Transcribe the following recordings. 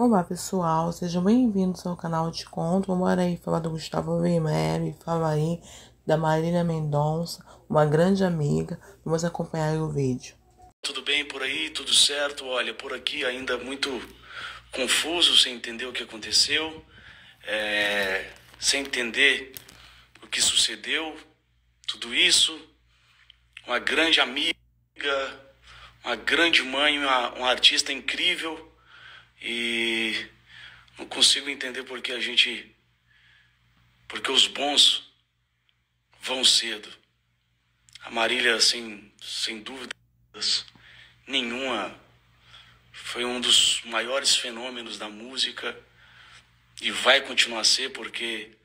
Olá pessoal, sejam bem-vindos ao canal de conto. Vamos aí falar do Gustavo Vermelho, falar aí da Marília Mendonça, uma grande amiga. Vamos acompanhar o vídeo. Tudo bem por aí? Tudo certo? Olha, por aqui ainda muito confuso, sem entender o que aconteceu, é, sem entender o que sucedeu, tudo isso. Uma grande amiga, uma grande mãe, uma, uma artista incrível e não consigo entender porque a gente. Porque os bons vão cedo. A Marília, sem, sem dúvidas nenhuma, foi um dos maiores fenômenos da música e vai continuar a ser porque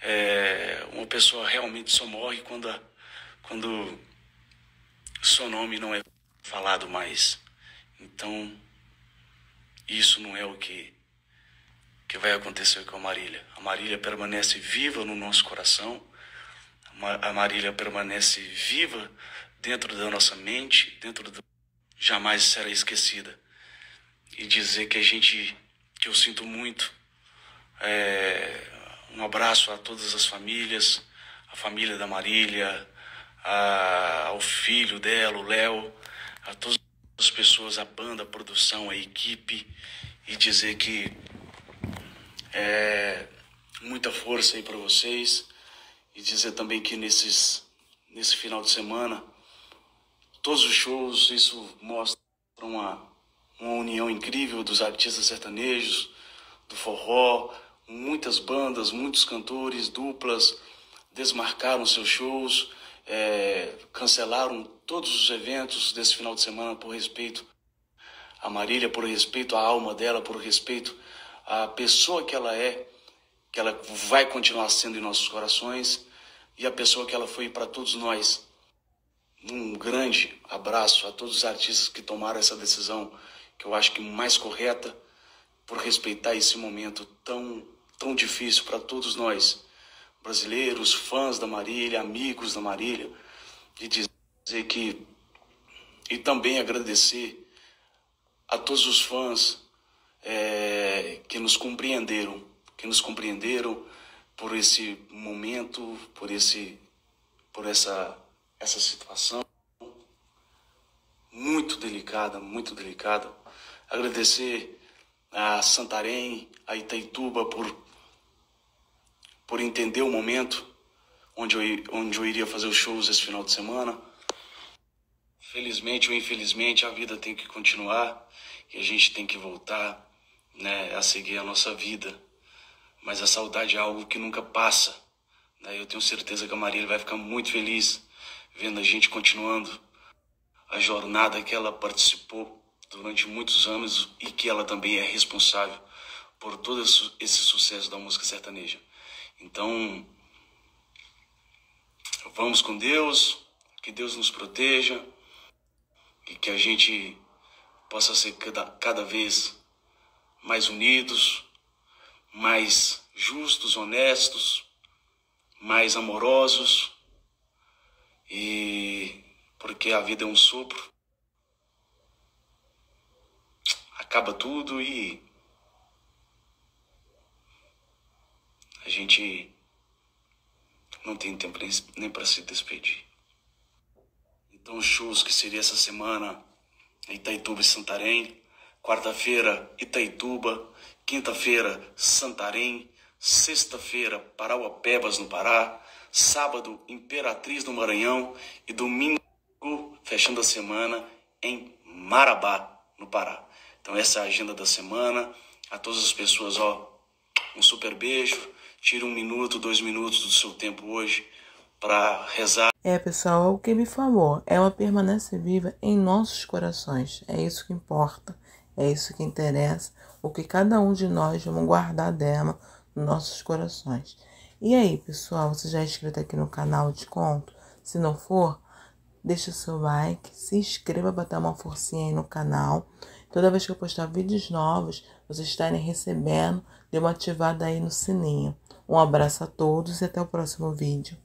é, uma pessoa realmente só morre quando, a, quando seu nome não é falado mais. Então, isso não é o que, que vai acontecer com a Marília. A Marília permanece viva no nosso coração, a Marília permanece viva dentro da nossa mente, dentro do... jamais será esquecida. E dizer que a gente, que eu sinto muito, é, um abraço a todas as famílias, a família da Marília, a, ao filho dela, o Léo, a todos as pessoas, a banda, a produção, a equipe e dizer que é muita força aí para vocês e dizer também que nesses nesse final de semana todos os shows isso mostra uma uma união incrível dos artistas sertanejos, do forró, muitas bandas, muitos cantores, duplas desmarcaram seus shows, é, cancelaram todos os eventos desse final de semana por respeito à Marília, por respeito à alma dela, por respeito à pessoa que ela é, que ela vai continuar sendo em nossos corações e a pessoa que ela foi para todos nós. Um grande abraço a todos os artistas que tomaram essa decisão, que eu acho que mais correta, por respeitar esse momento tão, tão difícil para todos nós, brasileiros, fãs da Marília, amigos da Marília, e dizer que e também agradecer a todos os fãs é, que nos compreenderam, que nos compreenderam por esse momento, por esse, por essa essa situação muito delicada, muito delicada. Agradecer a Santarém, a Itaituba por por entender o momento onde eu, onde eu iria fazer os shows esse final de semana Felizmente ou infelizmente, a vida tem que continuar e a gente tem que voltar né, a seguir a nossa vida. Mas a saudade é algo que nunca passa. Né? Eu tenho certeza que a Marília vai ficar muito feliz vendo a gente continuando a jornada que ela participou durante muitos anos e que ela também é responsável por todo esse sucesso da música sertaneja. Então, vamos com Deus, que Deus nos proteja e que a gente possa ser cada, cada vez mais unidos, mais justos, honestos, mais amorosos e porque a vida é um sopro, acaba tudo e a gente não tem tempo nem para se despedir. Então, os shows que seria essa semana, Itaituba e Santarém. Quarta-feira, Itaituba. Quinta-feira, Santarém. Sexta-feira, Parauapebas, no Pará. Sábado, Imperatriz no Maranhão. E domingo, fechando a semana, em Marabá, no Pará. Então, essa é a agenda da semana. A todas as pessoas, ó, um super beijo. Tire um minuto, dois minutos do seu tempo hoje para rezar. É, pessoal, o que me falou. Ela permanece viva em nossos corações. É isso que importa. É isso que interessa. O que cada um de nós vamos guardar dela nos nossos corações. E aí, pessoal, você já é inscrito aqui no canal de conto? Se não for, deixa seu like, se inscreva para dar uma forcinha aí no canal. Toda vez que eu postar vídeos novos, vocês estarem recebendo, dê uma ativada aí no sininho. Um abraço a todos e até o próximo vídeo.